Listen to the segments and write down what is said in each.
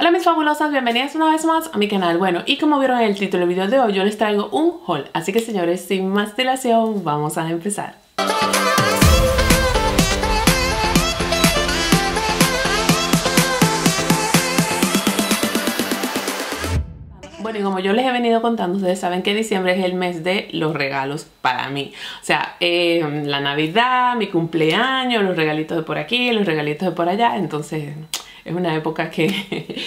Hola mis fabulosas, bienvenidas una vez más a mi canal. Bueno, y como vieron en el título del video de hoy, yo les traigo un haul. Así que señores, sin más dilación, vamos a empezar. Bueno, y como yo les he venido contando, ustedes saben que diciembre es el mes de los regalos para mí. O sea, eh, la Navidad, mi cumpleaños, los regalitos de por aquí, los regalitos de por allá. Entonces, es una época que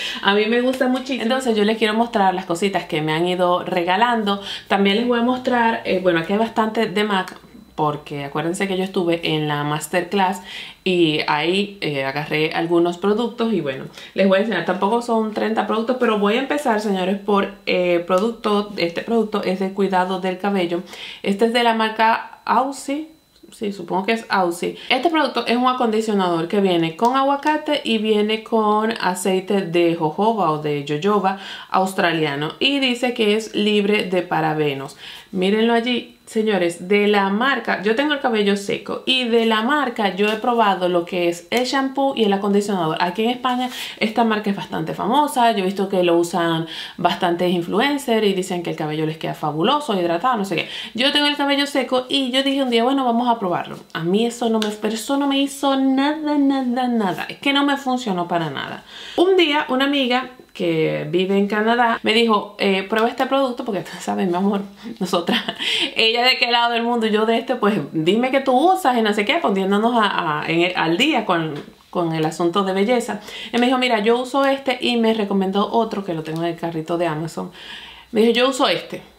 a mí me gusta muchísimo. Entonces yo les quiero mostrar las cositas que me han ido regalando. También les voy a mostrar, eh, bueno, aquí hay bastante de MAC porque acuérdense que yo estuve en la masterclass y ahí eh, agarré algunos productos y bueno, les voy a enseñar, tampoco son 30 productos, pero voy a empezar señores por eh, producto, este producto es de cuidado del cabello, este es de la marca Aussie, sí, supongo que es Aussie. Este producto es un acondicionador que viene con aguacate y viene con aceite de jojoba o de jojoba australiano y dice que es libre de parabenos. Mírenlo allí, señores, de la marca, yo tengo el cabello seco y de la marca yo he probado lo que es el shampoo y el acondicionador. Aquí en España esta marca es bastante famosa, yo he visto que lo usan bastantes influencers y dicen que el cabello les queda fabuloso, hidratado, no sé qué. Yo tengo el cabello seco y yo dije un día, bueno, vamos a probarlo. A mí eso no me, eso no me hizo nada, nada, nada. Es que no me funcionó para nada. Un día una amiga que vive en Canadá, me dijo, eh, prueba este producto porque, ¿sabes, mi amor? Nosotras, ella de qué lado del mundo yo de este, pues dime que tú usas y no sé qué, poniéndonos al día con, con el asunto de belleza. Y me dijo, mira, yo uso este y me recomendó otro que lo tengo en el carrito de Amazon. Me dijo, yo uso este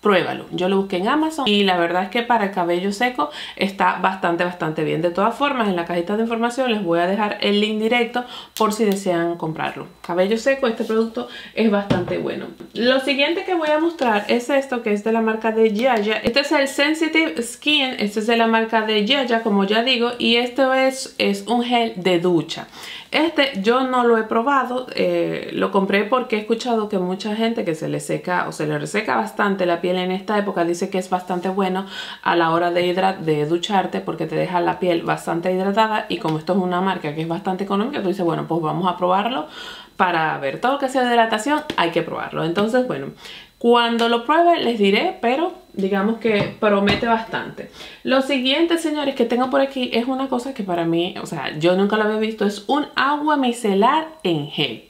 pruébalo. Yo lo busqué en Amazon y la verdad es que para el cabello seco está bastante, bastante bien. De todas formas, en la cajita de información les voy a dejar el link directo por si desean comprarlo. Cabello seco, este producto es bastante bueno. Lo siguiente que voy a mostrar es esto que es de la marca de Yaya. Este es el Sensitive Skin, este es de la marca de Yaya, como ya digo, y esto es, es un gel de ducha. Este yo no lo he probado, eh, lo compré porque he escuchado que mucha gente que se le seca o se le reseca bastante la piel en esta época dice que es bastante bueno a la hora de, de ducharte porque te deja la piel bastante hidratada y como esto es una marca que es bastante económica, tú dices, bueno, pues vamos a probarlo para ver todo lo que sea de hidratación, hay que probarlo. Entonces, bueno, cuando lo pruebe les diré, pero digamos que promete bastante. Lo siguiente, señores, que tengo por aquí es una cosa que para mí, o sea, yo nunca lo había visto, es un agua micelar en gel.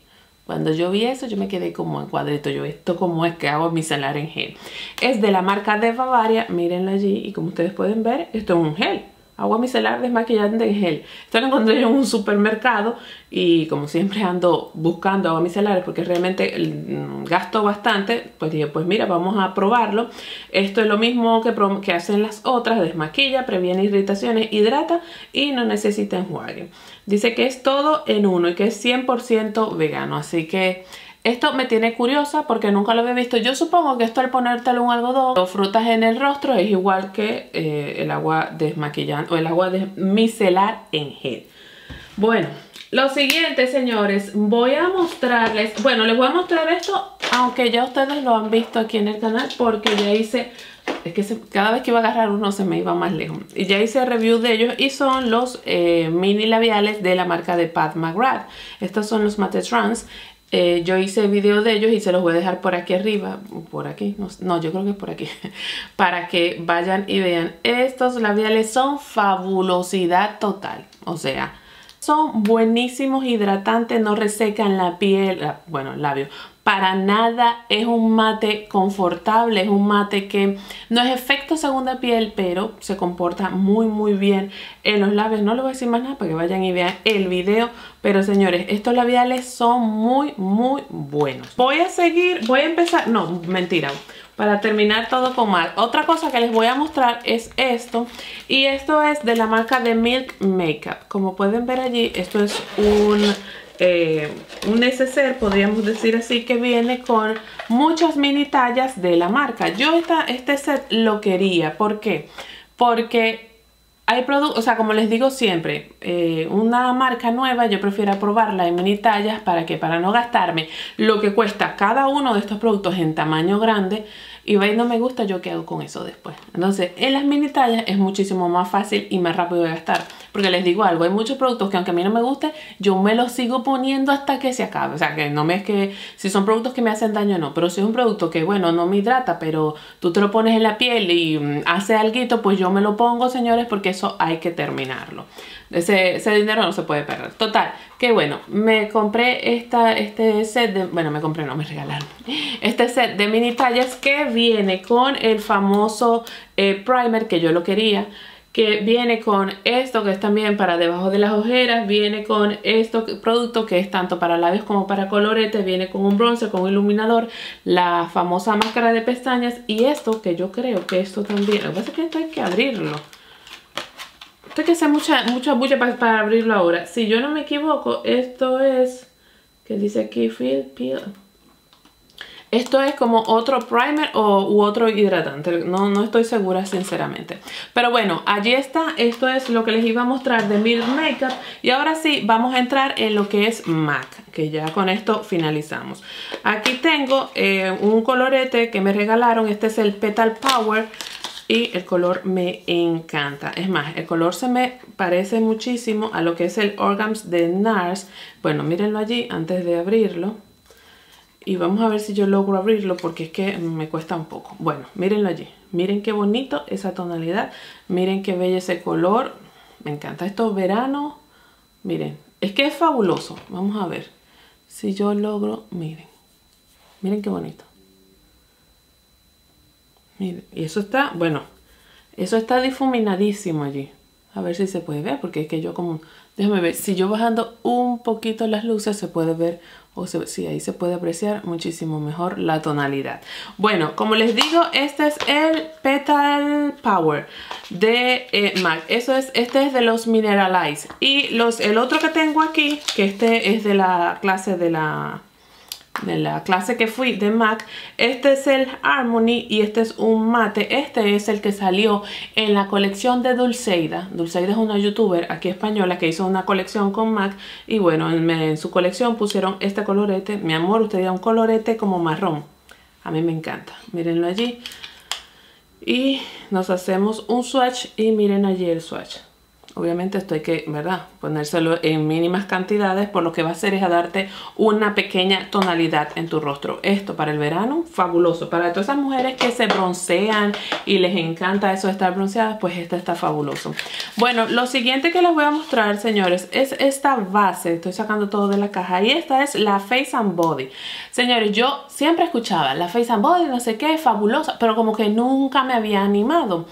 Cuando yo vi eso, yo me quedé como en cuadrito. Yo, ¿esto cómo es que agua micelar en gel? Es de la marca de Bavaria, mírenlo allí, y como ustedes pueden ver, esto es un gel agua micelar desmaquillante en gel. Esto lo encontré en un supermercado y como siempre ando buscando agua micelar porque realmente mm, gasto bastante, pues dije, pues mira, vamos a probarlo. Esto es lo mismo que, que hacen las otras, desmaquilla, previene irritaciones, hidrata y no necesita enjuague. Dice que es todo en uno y que es 100% vegano, así que esto me tiene curiosa porque nunca lo había visto. Yo supongo que esto al ponértelo un algodón o frutas en el rostro es igual que eh, el agua desmaquillante o el agua de micelar en gel. Bueno, lo siguiente, señores, voy a mostrarles... Bueno, les voy a mostrar esto, aunque ya ustedes lo han visto aquí en el canal porque ya hice... Es que cada vez que iba a agarrar uno se me iba más lejos. Y ya hice review de ellos y son los eh, mini labiales de la marca de Pat McGrath. Estos son los Mate Trans. Eh, yo hice video de ellos y se los voy a dejar por aquí arriba, por aquí, no, yo creo que por aquí, para que vayan y vean. Estos labiales son fabulosidad total, o sea, son buenísimos, hidratantes, no resecan la piel, bueno, el labio, para nada es un mate confortable, es un mate que no es efecto segunda piel, pero se comporta muy muy bien en los labios. No les voy a decir más nada para que vayan y vean el video, pero señores, estos labiales son muy muy buenos. Voy a seguir, voy a empezar, no, mentira, para terminar todo con mal. Otra cosa que les voy a mostrar es esto, y esto es de la marca de Milk Makeup. Como pueden ver allí, esto es un eh, un neceser, podríamos decir así, que viene con muchas mini tallas de la marca. Yo esta, este set lo quería, ¿por qué? Porque hay productos, o sea, como les digo siempre, eh, una marca nueva yo prefiero probarla en mini tallas para que para no gastarme lo que cuesta cada uno de estos productos en tamaño grande y veis no me gusta, yo qué hago con eso después. Entonces, en las mini tallas es muchísimo más fácil y más rápido de gastar. Porque les digo algo, hay muchos productos que aunque a mí no me guste, yo me los sigo poniendo hasta que se acabe. O sea, que no me es que si son productos que me hacen daño no, pero si es un producto que, bueno, no me hidrata, pero tú te lo pones en la piel y mm, hace algo, pues yo me lo pongo, señores, porque eso hay que terminarlo. Ese, dinero no se puede perder. Total, que bueno, me compré esta, este set de... Bueno, me compré, no, me regalaron. Este set de mini tallas que viene con el famoso eh, primer que yo lo quería que viene con esto que es también para debajo de las ojeras, viene con esto producto que es tanto para labios como para colorete, viene con un bronce, con un iluminador, la famosa máscara de pestañas y esto que yo creo que esto también, lo que pasa es que esto hay que abrirlo. Hay que hacer mucha, mucha bulla para, para abrirlo ahora. Si yo no me equivoco, esto es, que dice aquí, Feel Peel. Esto es como otro primer o, u otro hidratante. No, no estoy segura sinceramente. Pero bueno, allí está. Esto es lo que les iba a mostrar de Milk Makeup. Y ahora sí, vamos a entrar en lo que es MAC. Que ya con esto finalizamos. Aquí tengo eh, un colorete que me regalaron. Este es el Petal Power. Y el color me encanta. Es más, el color se me parece muchísimo a lo que es el Orgams de NARS. Bueno, mírenlo allí antes de abrirlo. Y vamos a ver si yo logro abrirlo porque es que me cuesta un poco. Bueno, mírenlo allí. Miren qué bonito esa tonalidad. Miren qué bello ese color. Me encanta esto verano. Miren, es que es fabuloso. Vamos a ver si yo logro. Miren, miren qué bonito. Y eso está, bueno, eso está difuminadísimo allí. A ver si se puede ver porque es que yo como... Déjame ver, si yo bajando un poquito las luces se puede ver o si ahí se puede apreciar muchísimo mejor la tonalidad. Bueno, como les digo, este es el Petal Power de eh, MAC. Eso es, este es de los Mineralize. Y los, el otro que tengo aquí, que este es de la clase de la de la clase que fui de MAC. Este es el Harmony y este es un mate. Este es el que salió en la colección de Dulceida. Dulceida es una youtuber aquí española que hizo una colección con MAC. Y bueno, en, su colección pusieron este colorete. Mi amor, usted da un colorete como marrón. A mí me encanta. Mírenlo allí. Y nos hacemos un swatch y miren allí el swatch. Obviamente esto hay que, ¿verdad? Ponérselo en mínimas cantidades, por lo que va a hacer es a darte una pequeña tonalidad en tu rostro. Esto para el verano, fabuloso. Para todas esas mujeres que se broncean y les encanta eso de estar bronceadas, pues este está fabuloso. Bueno, lo siguiente que les voy a mostrar, señores, es esta base. Estoy sacando todo de la caja. Y esta es la Face and Body. Señores, yo siempre escuchaba la Face and Body, no sé qué, fabulosa, pero como que nunca me había animado.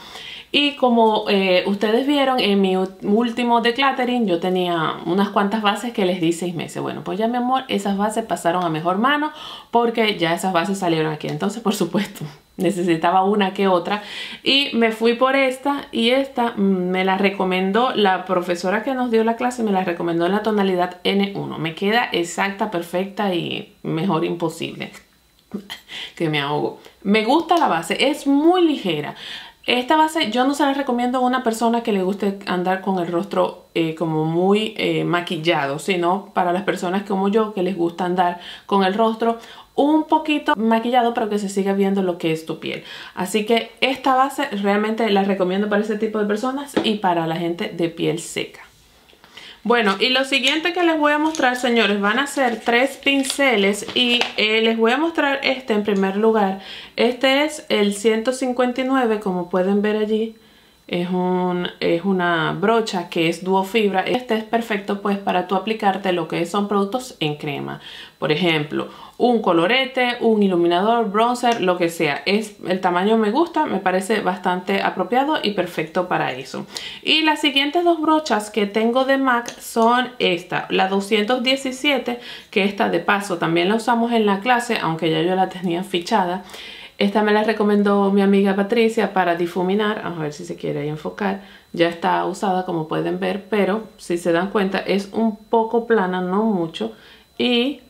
Y como eh, ustedes vieron en mi último decluttering, yo tenía unas cuantas bases que les di seis meses. Bueno, pues ya mi amor, esas bases pasaron a mejor mano porque ya esas bases salieron aquí. Entonces, por supuesto, necesitaba una que otra. Y me fui por esta y esta me la recomendó la profesora que nos dio la clase, me la recomendó en la tonalidad N1. Me queda exacta, perfecta y mejor imposible que me ahogo. Me gusta la base, es muy ligera. Esta base yo no se la recomiendo a una persona que le guste andar con el rostro eh, como muy eh, maquillado, sino para las personas como yo que les gusta andar con el rostro un poquito maquillado pero que se siga viendo lo que es tu piel. Así que esta base realmente la recomiendo para ese tipo de personas y para la gente de piel seca. Bueno, y lo siguiente que les voy a mostrar, señores, van a ser tres pinceles y eh, les voy a mostrar este en primer lugar. Este es el 159, como pueden ver allí. Es, un, es una brocha que es duo fibra. Este es perfecto pues para tú aplicarte lo que son productos en crema. Por ejemplo, un colorete, un iluminador, bronzer, lo que sea. Es, el tamaño me gusta, me parece bastante apropiado y perfecto para eso. Y las siguientes dos brochas que tengo de MAC son esta, la 217, que esta de paso también la usamos en la clase, aunque ya yo la tenía fichada. Esta me la recomendó mi amiga Patricia para difuminar, a ver si se quiere enfocar. Ya está usada como pueden ver, pero si se dan cuenta es un poco plana, no mucho. Y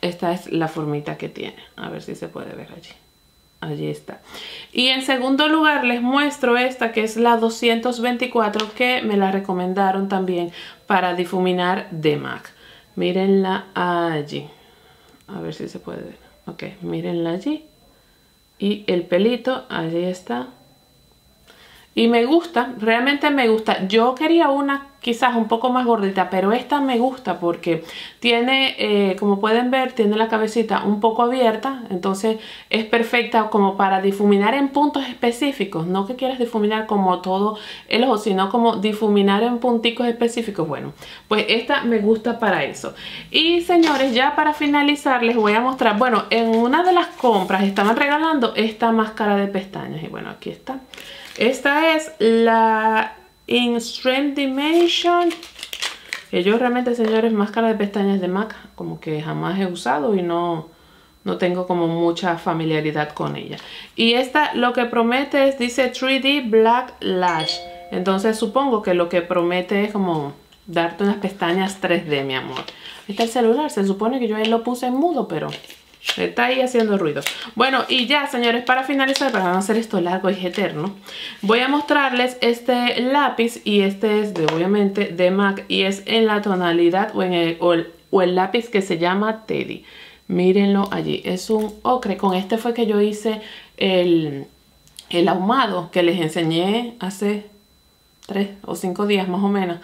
esta es la formita que tiene. A ver si se puede ver allí. Allí está. Y en segundo lugar les muestro esta que es la 224 que me la recomendaron también para difuminar de MAC. Mírenla allí. A ver si se puede ver. Ok, mírenla allí. Y el pelito, ahí está. Y me gusta, realmente me gusta. Yo quería una quizás un poco más gordita, pero esta me gusta porque tiene, eh, como pueden ver, tiene la cabecita un poco abierta, entonces es perfecta como para difuminar en puntos específicos, no que quieras difuminar como todo el ojo, sino como difuminar en punticos específicos, bueno, pues esta me gusta para eso. Y señores, ya para finalizar les voy a mostrar, bueno, en una de las compras estaban regalando esta máscara de pestañas y bueno, aquí está. Esta es la In Strength Dimension. Que yo realmente, señores, máscara de pestañas de MAC como que jamás he usado y no, no tengo como mucha familiaridad con ella. Y esta lo que promete es, dice 3D Black Lash. Entonces supongo que lo que promete es como darte unas pestañas 3D, mi amor. Está el celular, se supone que yo ahí lo puse en mudo, pero Está ahí haciendo ruido. Bueno, y ya, señores, para finalizar, para no hacer esto largo y eterno, voy a mostrarles este lápiz y este es, de, obviamente, de MAC y es en la tonalidad o, en el, o, el, lápiz que se llama Teddy. Mírenlo allí. Es un ocre. Con este fue que yo hice el, el ahumado que les enseñé hace tres o cinco días más o menos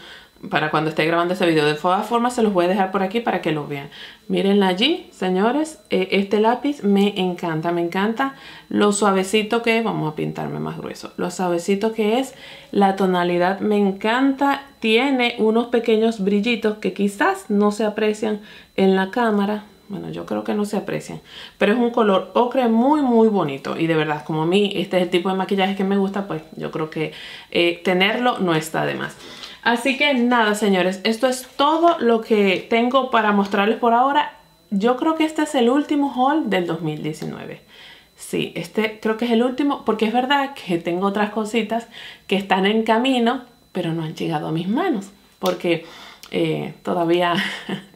para cuando esté grabando ese video. De todas formas se los voy a dejar por aquí para que lo vean. Mírenla allí, señores. Eh, este lápiz me encanta, me encanta lo suavecito que es. Vamos a pintarme más grueso. Lo suavecito que es. La tonalidad me encanta. Tiene unos pequeños brillitos que quizás no se aprecian en la cámara. Bueno, yo creo que no se aprecian. Pero es un color ocre muy, muy bonito. Y de verdad, como a mí este es el tipo de maquillaje que me gusta, pues yo creo que eh, tenerlo no está de más. Así que nada, señores, esto es todo lo que tengo para mostrarles por ahora. Yo creo que este es el último haul del 2019. Sí, este creo que es el último porque es verdad que tengo otras cositas que están en camino, pero no han llegado a mis manos porque eh, todavía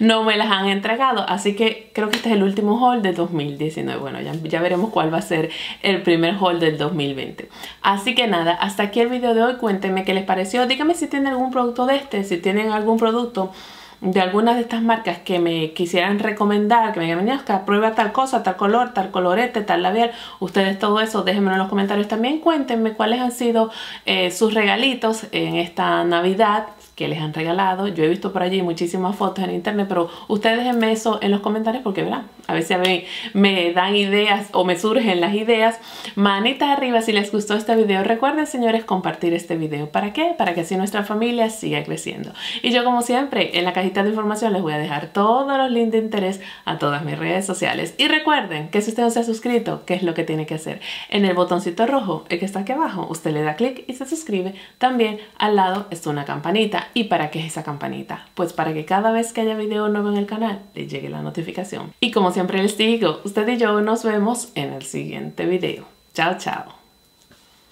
no me las han entregado. Así que creo que este es el último haul de 2019. Bueno, ya, ya, veremos cuál va a ser el primer haul del 2020. Así que nada, hasta aquí el video de hoy. Cuéntenme qué les pareció. Díganme si tienen algún producto de este, si tienen algún producto de algunas de estas marcas que me quisieran recomendar, que me digan, prueba tal cosa, tal color, tal colorete, tal labial, ustedes todo eso déjenmelo en los comentarios también, cuéntenme cuáles han sido eh, sus regalitos en esta Navidad, que les han regalado. Yo he visto por allí muchísimas fotos en internet, pero ustedes déjenme eso en los comentarios porque verán, a veces mí me dan ideas o me surgen las ideas. Manitas arriba si les gustó este video. Recuerden, señores, compartir este video. ¿Para qué? Para que así nuestra familia siga creciendo. Y yo, como siempre, en la cajita de información les voy a dejar todos los links de interés a todas mis redes sociales. Y recuerden que si usted no se ha suscrito, ¿qué es lo que tiene que hacer? En el botoncito rojo, el que está aquí abajo, usted le da clic y se suscribe. También al lado está una campanita ¿Y para qué es esa campanita? Pues para que cada vez que haya video nuevo en el canal le llegue la notificación. Y como siempre les digo, usted y yo nos vemos en el siguiente video. Chao, chao.